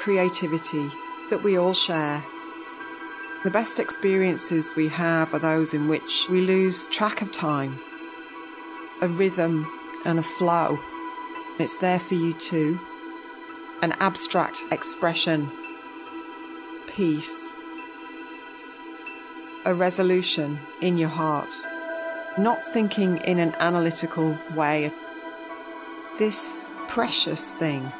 creativity that we all share. The best experiences we have are those in which we lose track of time, a rhythm and a flow. It's there for you too. An abstract expression, peace, a resolution in your heart, not thinking in an analytical way. This precious thing